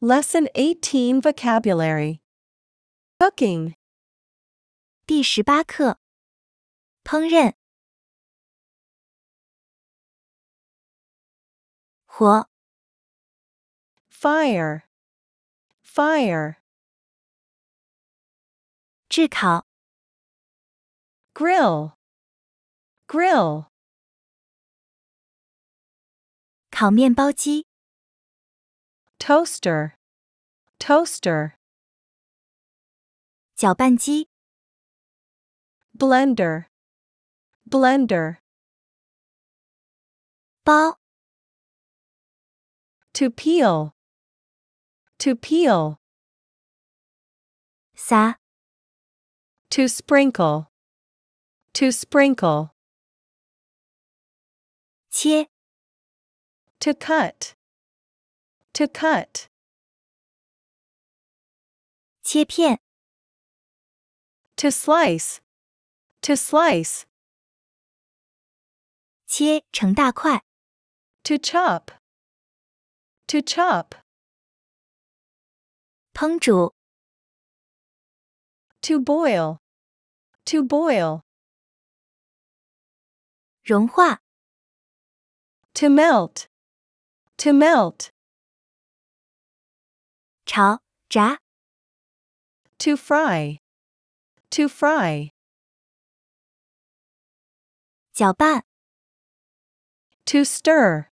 Lesson 18 Vocabulary Cooking 第十八课，烹饪。火、 Fire Fire 炙烤、 Grill Grill 烤面包机、 Toaster Toaster 搅拌机、 Blender Blender 包、 To peel To peel 撒、 To sprinkle To sprinkle 切、 To cut To cut 切片、 To slice To slice 切成大块、 To chop To chop 烹煮、 To boil To boil 融化、 To melt To melt 炒、炸、 To fry To fry 搅拌、 To stir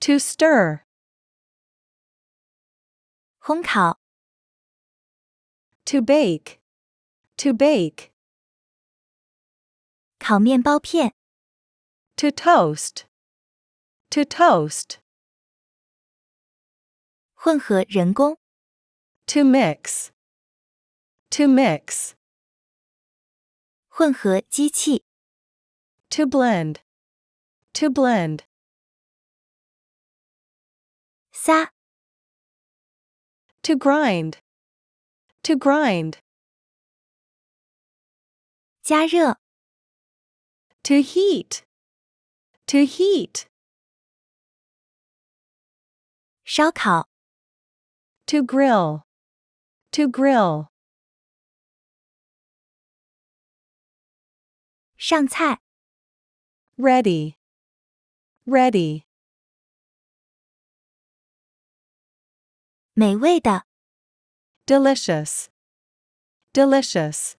To stir 烘烤、 To bake To bake 烤面包片、 To toast To toast 混合人工、 To mix To mix 混合机器、 To blend To blend 撒、 To grind To grind 加热、 To heat To heat 烧烤、 To grill To grill 上菜、 Ready Ready 美味的、 Delicious Delicious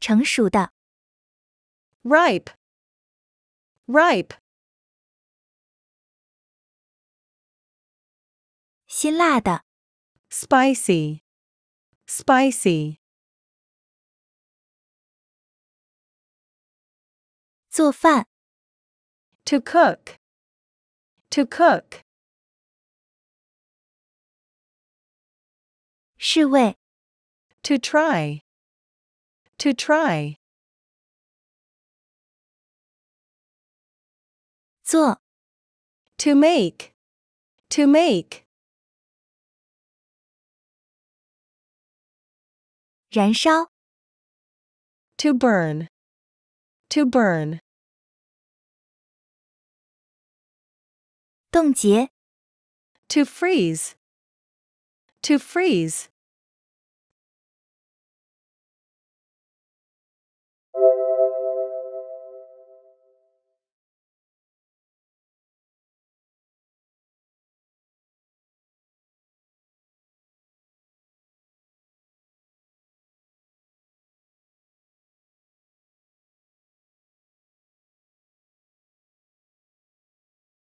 成熟的、 Ripe Ripe 辛辣的、 Spicy Spicy 做饭、 To cook To cook 试味、 To try To try 做、 To make To make 燃烧、 To burn To burn 冻结、 To freeze To freeze